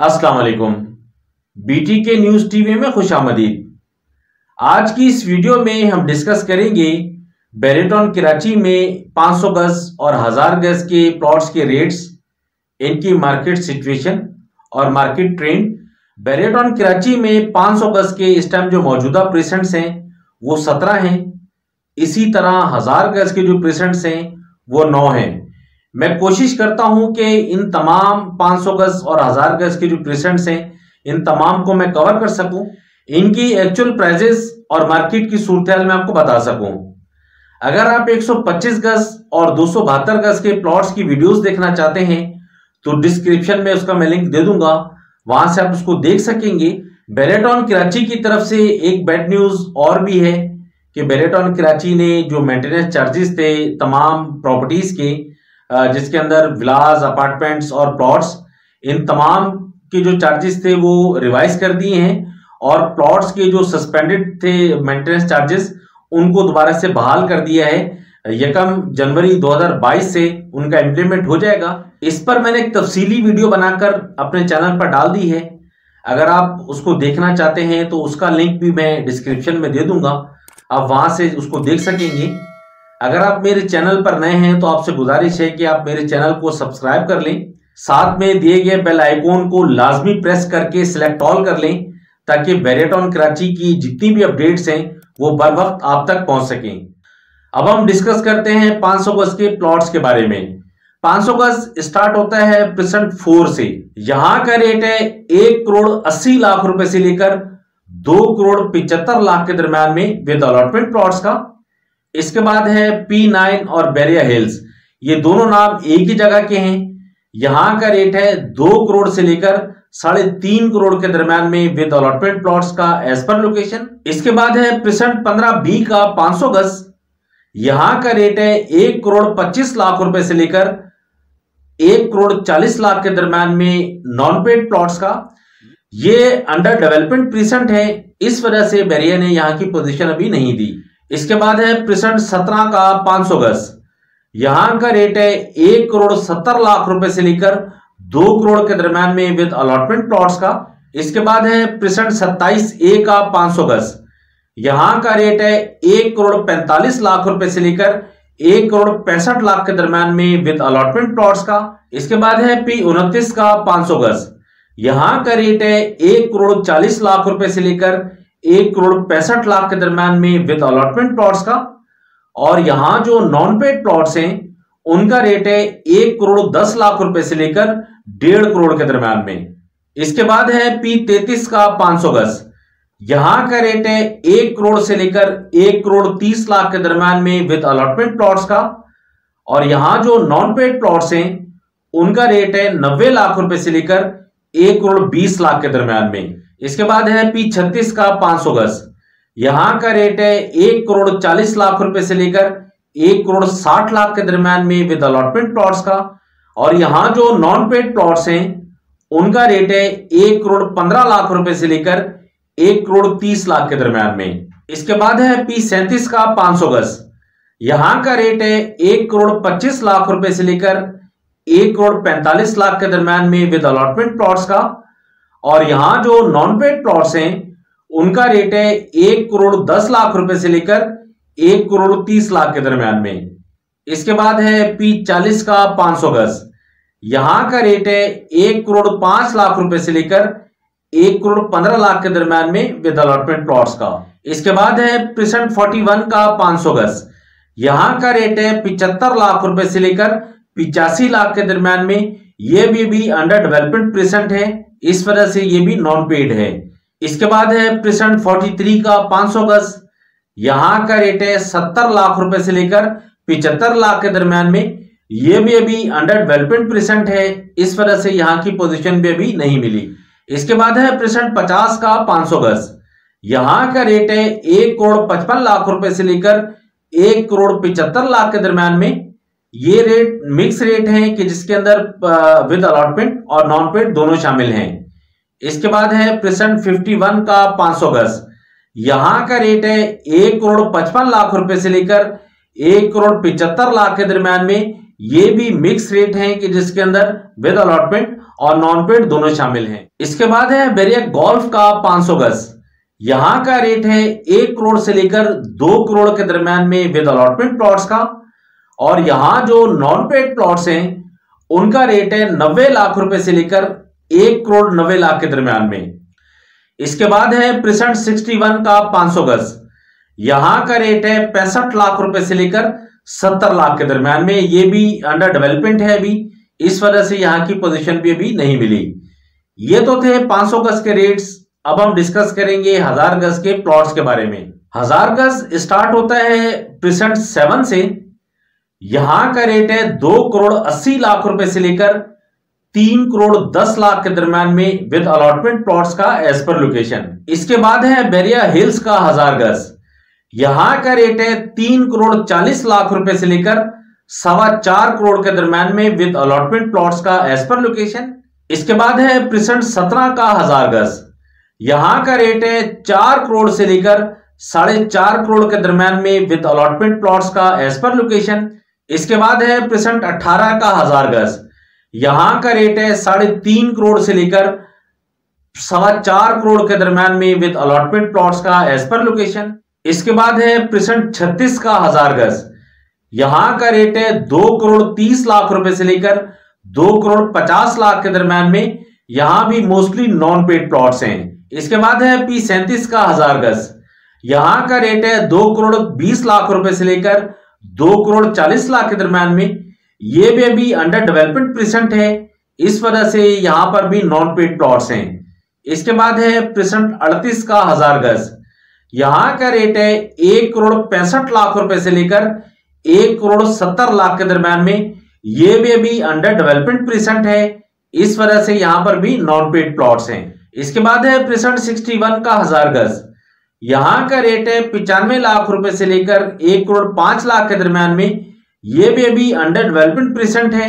अस्सलाम वालेकुम। बीटी के न्यूज़ टीवी में खुश आमदीद। आज की इस वीडियो में हम डिस्कस करेंगे बेरेटॉन कराची में 500 गज और हज़ार गज के प्लॉट्स के रेट्स इनकी मार्केट सिचुएशन और मार्केट ट्रेंड बेरेटॉन कराची में 500 गज के इस टाइम जो मौजूदा प्रेसेंट्स हैं, वो 17 हैं। इसी तरह हज़ार गज के जो प्रेसेंट्स हैं, वो 9 हैं। मैं कोशिश करता हूँ कि इन तमाम 500 गज और हज़ार गज के जो प्रेसेंट्स हैं, इन तमाम को मैं कवर कर सकूँ। इनकी एक्चुअल प्राइजेस और मार्केट की सूरत में आपको बता सकूँ। अगर आप 125 गज और दो सौ बहत्तर गज के प्लॉट्स की वीडियोस देखना चाहते हैं तो डिस्क्रिप्शन में उसका मैं लिंक दे दूँगा। वहाँ से आप उसको देख सकेंगे। बेरेटॉन कराची की तरफ़ से एक बैड न्यूज़ और भी है कि बेरेटॉन कराची ने जो मेंटेनेंस चार्जेस थे, तमाम प्रॉपर्टीज़ के जिसके अंदर विलास, अपार्टमेंट्स और प्लॉट्स, इन तमाम के जो चार्जेस थे वो रिवाइज कर दिए हैं और प्लॉट्स के जो सस्पेंडेड थे मेंटेनेंस चार्जेस उनको दोबारा से बहाल कर दिया है। यकम जनवरी 2022 से उनका इम्प्लीमेंट हो जाएगा। इस पर मैंने एक तफसीली वीडियो बनाकर अपने चैनल पर डाल दी है। अगर आप उसको देखना चाहते हैं तो उसका लिंक भी मैं डिस्क्रिप्शन में दे दूँगा। आप वहाँ से उसको देख सकेंगे। अगर आप मेरे चैनल पर नए हैं तो आपसे गुजारिश है कि आप मेरे चैनल को सब्सक्राइब कर लें। साथ में दिए गए बेल आइकॉन को लाजमी प्रेस करके सिलेक्ट ऑल कर लें, ताकि बेरेटॉन कराची की जितनी भी अपडेट्स हैं, वो बर वक्त आप तक पहुँच सकें। अब हम डिस्कस करते हैं 500 गज के प्लॉट्स के बारे में। 500 गज स्टार्ट होता है प्रेसेंट फोर से। यहाँ का रेट है एक करोड़ अस्सी लाख रुपए से लेकर दो करोड़ पिचहत्तर लाख के दरम्यान में विद अलॉटमेंट प्लॉट्स का। इसके बाद है पी नाइन और बेरिया हिल्स ये दोनों नाम एक ही जगह के हैं। यहाँ का रेट है दो करोड़ से लेकर साढ़े तीन करोड़ के दरम्यान में विद अलॉटमेंट प्लॉट्स का एज पर लोकेशन इसके बाद है प्रेसेंट पंद्रह बी का 500 गज। यहाँ का रेट है एक करोड़ पच्चीस लाख रुपए से लेकर एक करोड़ चालीस लाख के दरम्यान में नॉन पेड प्लॉट्स का। ये अंडर डेवलपमेंट प्रीसेंट है। इस वजह से बेरिया ने यहाँ की पोजीशन अभी नहीं दी। इसके बाद है प्रेसेंट सत्रह का 500 गज। यहाँ का रेट है एक करोड़ सत्तर लाख रुपए से लेकर दो करोड़ के दरम्यान में विद अलॉटमेंट प्लॉट्स का। इसके बाद है प्रेसेंट सत्ताईस ए का 500 गज। यहाँ का रेट है एक करोड़ पैंतालीस लाख रुपए से लेकर एक करोड़ पैंसठ लाख के दरम्यान में विद अलॉटमेंट प्लॉट्स का। इसके बाद है पी उनतीस का 500 गज। यहाँ का रेट है एक करोड़ चालीस लाख रुपए से लेकर एक करोड़ पैंसठ लाख के दरम्यान में विद अलॉटमेंट प्लॉट्स का। और यहाँ जो नॉन पेड प्लॉट्स हैं, उनका रेट है एक करोड़ दस लाख रुपए से लेकर डेढ़ करोड़ के दरम्यान में। इसके बाद है पी तैतीस का पाँच सौ गज यहाँ का रेट है एक करोड़ से लेकर एक करोड़ तीस लाख के दरम्यान में विद अलॉटमेंट प्लॉट्स का। और यहाँ जो नॉन पेड प्लॉट्स हैं, उनका रेट है नब्बे लाख रुपए से लेकर एक करोड़ बीस लाख के दरम्यान में। इसके बाद है पी छत्तीस का 500 गज यहाँ का रेट है एक करोड़ चालीस लाख रुपए से लेकर एक करोड़ साठ लाख के दरम्यान में विद अलॉटमेंट प्लॉट्स का। और यहाँ जो नॉन पेड प्लॉट्स हैं, उनका रेट है एक करोड़ पंद्रह लाख रुपए से लेकर एक करोड़ तीस लाख के दरम्यान में। इसके बाद है पी सैंतीस का 500 गज यहाँ का रेट है एक करोड़ पच्चीस लाख रुपए से लेकर एक करोड़ पैंतालीस लाख के दरम्यान में विद अलॉटमेंट प्लॉट्स का। और यहाँ जो नॉन पेड प्लॉट्स हैं, उनका रेट है एक करोड़ दस लाख रुपए से लेकर एक करोड़ तीस लाख के दरमियान में। इसके बाद है पी चालीस का पाँच सौ गज। यहाँ का रेट है एक करोड़ पाँच लाख रुपए से लेकर एक करोड़ पंद्रह लाख के दरम्यान में विद अलॉटमेंट प्लॉट्स का। इसके बाद है प्रेसेंट फोर्टी वन का पाँच सौ गज। यहाँ का रेट है पिचहत्तर लाख रुपए से लेकर पिचासी लाख के दरम्यान में ये भी, भी अंडर डेवलपमेंट प्रेसेंट है इस वजह से ये भी नॉन पेड है। इसके बाद है प्रेसेंट 43 का 500 गज यहाँ का रेट है 70 लाख रुपए से लेकर पिचहत्तर लाख के दरमियान में। ये भी अभी अंडर डेवलपमेंट प्रेसेंट है इस वजह से यहाँ की पोजीशन भी अभी नहीं मिली। इसके बाद है प्रेसेंट 50 का 500 गज यहाँ का रेट है एक करोड़ पचपन लाख रुपए से लेकर एक करोड़ पिचहत्तर लाख के दरम्यान में। ये रेट मिक्स रेट है कि जिसके अंदर विद अलॉटमेंट और नॉन पेड दोनों शामिल हैं। इसके बाद है प्रेसेंट 51 का 500 गज। यहाँ का रेट है एक करोड़ पचपन लाख रुपए से लेकर एक करोड़ पिचहत्तर लाख के दरम्यान में। ये भी मिक्स रेट है कि जिसके अंदर विद अलॉटमेंट और नॉन पेड दोनों शामिल हैं। इसके बाद है बेरिया गोल्फ का 500 गज। यहाँ का रेट है एक करोड़ से लेकर दो करोड़ के दरमियान में विद अलॉटमेंट प्लॉट्स का। और यहाँ जो नॉन पेड प्लॉट्स हैं, उनका रेट है नब्बे लाख रुपए से लेकर एक करोड़ नब्बे लाख के दरमियान में। इसके बाद है प्रिसेंट सिक्सटी वन का 500 गज। यहाँ का रेट है पैंसठ लाख रुपए से लेकर सत्तर लाख के दरमियान में। ये भी अंडर डेवलपमेंट है अभी। इस वजह से यहाँ की पोजीशन भी अभी नहीं मिली। ये तो थे 500 गज के रेट्स अब हम डिस्कस करेंगे हज़ार गज के प्लॉट्स के बारे में। हज़ार गज स्टार्ट होता है प्रिसेंट सेवन से। यहाँ का रेट है दो करोड़ अस्सी लाख रुपए से लेकर तीन करोड़ दस लाख के दरम्यान में विद अलॉटमेंट प्लॉट्स का एज पर लोकेशन इसके बाद है बेरिया हिल्स का हज़ार गज। यहाँ का रेट है तीन करोड़ चालीस लाख रुपए से लेकर सवा चार करोड़ के दरम्यान में विद अलॉटमेंट प्लॉट्स का एज पर लोकेशन इसके बाद है प्रिसेंट सत्रह का हज़ार गज। यहाँ का रेट है चार करोड़ से लेकर साढ़े चार करोड़ के दरम्यान में विद अलॉटमेंट प्लॉट्स का एज पर लोकेशन इसके बाद है प्रेजेंट अठारह का हज़ार गज। यहाँ का रेट है साढ़े तीन करोड़ से लेकर सवा चार करोड़ के दरम्यान में विद अलॉटमेंट प्लॉट्स का एज पर लोकेशन इसके बाद है प्रेजेंट छत्तीस का हज़ार गज। यहाँ का रेट है दो करोड़ तीस लाख रुपए से लेकर दो करोड़ पचास लाख के दरम्यान में यहाँ भी मोस्टली नॉन पेड प्लॉट्स हैं। इसके बाद है पी सैंतीस का हज़ार गज। यहाँ का रेट है दो करोड़ बीस लाख रुपए से लेकर दो करोड़ चालीस लाख के दरम्यान में। ये भी अभी अंडर डेवलपमेंट प्रेसेंट है। इस वजह से यहाँ पर भी नॉन पेड प्लॉट्स हैं। इसके बाद है प्रेसेंट अड़तीस का हज़ार गज। यहाँ का रेट है एक करोड़ पैंसठ लाख रुपए से लेकर एक करोड़ सत्तर लाख के दरम्यान में। ये भी अभी अंडर डेवलपमेंट प्रेसेंट है। इस वजह से यहाँ पर भी नॉन पेड प्लॉट्स हैं। इसके बाद है प्रेसेंट सिक्सटी वन का हज़ार गज। यहाँ का रेट है पिचानवे लाख रुपए से लेकर एक करोड़ पाँच लाख के दरम्यान में। ये भी अभी अंडर डेवलपमेंट प्रेसेंट है।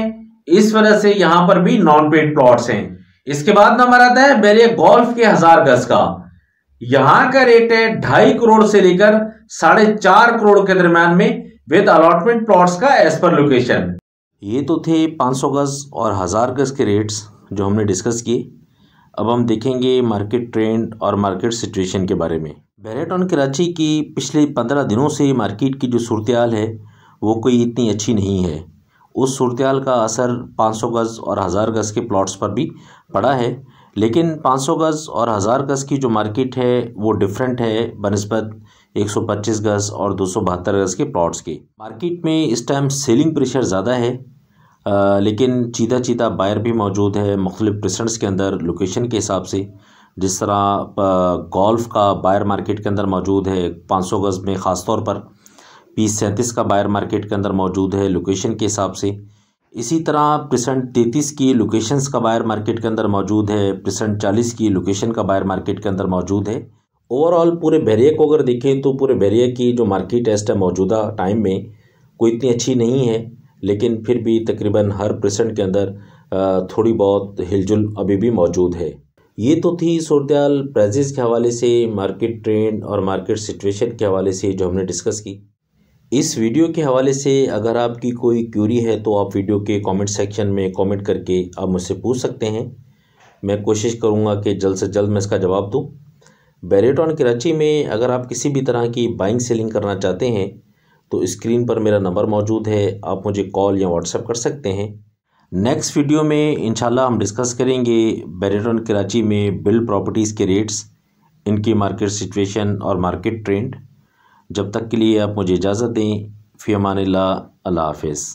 इस वजह से यहाँ पर भी नॉन पेड प्लॉट्स हैं। इसके बाद नंबर आता है बेरिया गोल्फ के हज़ार गज का। यहाँ का रेट है ढाई करोड़ से लेकर साढ़े चार करोड़ के दरम्यान में विद अलॉटमेंट प्लॉट्स का एज पर लोकेशन ये तो थे 500 गज और हज़ार गज के रेट्स जो हमने डिस्कस किए। अब हम देखेंगे मार्केट ट्रेंड और मार्केट सिचुएशन के बारे में। बैरेटॉन कराची की पिछले पंद्रह दिनों से मार्केट की जो सूरत है वो कोई इतनी अच्छी नहीं है। उस सूरत का असर 500 गज़ और हज़ार गज़ के प्लॉट्स पर भी पड़ा है। लेकिन 500 गज़ और हज़ार गज़ की जो मार्केट है वो डिफरेंट है बनस्बत 125 गज़ और दो सौ बहत्तर गज़ के प्लॉट्स के। मार्केट में इस टाइम सेलिंग प्रेशर ज़्यादा है आ, लेकिन चीता चीता बायर भी मौजूद है मुख्तलिफ़ प्रेसेंट्स के अंदर लोकेशन के हिसाब से। जिस तरह गोल्फ का बायर मार्केट के अंदर मौजूद है 500 गज़ में ख़ास तौर पर पीस सैंतीस का बायर मार्केट के अंदर मौजूद है लोकेशन के हिसाब से। इसी तरह प्रसेंट तैंतीस की लोकेशंस का बायर मार्केट के अंदर मौजूद है प्रसेंट चालीस की लोकेशन का बायर मार्केट के अंदर मौजूद है। ओवरऑल पूरे बैरिया को अगर देखें तो पूरे बैरिया की जो मार्केट है मौजूदा टाइम में, कोई इतनी अच्छी नहीं है, लेकिन फिर भी तकरीबन हर प्रसेंट के अंदर थोड़ी बहुत हिलजुल अभी भी मौजूद है। ये तो थी सूरत प्राइजेज़ के हवाले से, मार्केट ट्रेंड और मार्केट सिचुएशन के हवाले से जो हमने डिस्कस की। इस वीडियो के हवाले से अगर आपकी कोई क्यूरी है तो आप वीडियो के कमेंट सेक्शन में कमेंट करके आप मुझसे पूछ सकते हैं। मैं कोशिश करूँगा कि जल्द से जल्द मैं इसका जवाब दूँ। बैरेटॉन कराची में अगर आप किसी भी तरह की बाइंग सेलिंग करना चाहते हैं तो स्क्रीन पर मेरा नंबर मौजूद है। आप मुझे कॉल या व्हाट्सएप कर सकते हैं। नेक्स्ट वीडियो में इंशाल्लाह हम डिस्कस करेंगे बैरेटन कराची में बिल प्रॉपर्टीज़ के रेट्स इनकी मार्केट सिचुएशन और मार्केट ट्रेंड जब तक के लिए आप मुझे इजाज़त दें फ़ी अमान अल्लाह हाफिज़।